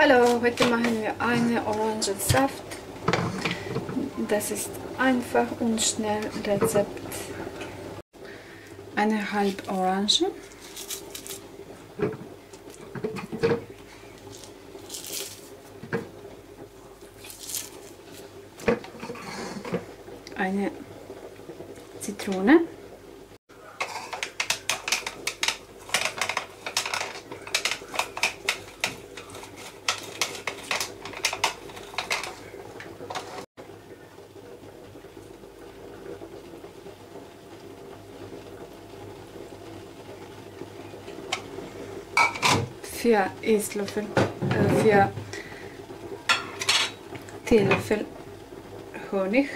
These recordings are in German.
Hallo, heute machen wir eine Orangensaft. Das ist einfach und schnell Rezept. Eine halbe Orange. Eine Zitrone. Vier Esslöffel, äh, vier Teelöffel Honig.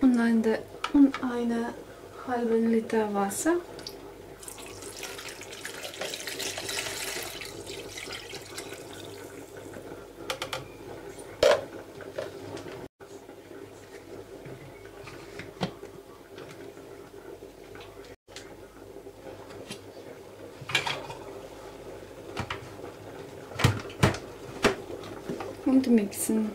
Und eine, und eine halbe Liter Wasser. und mixen.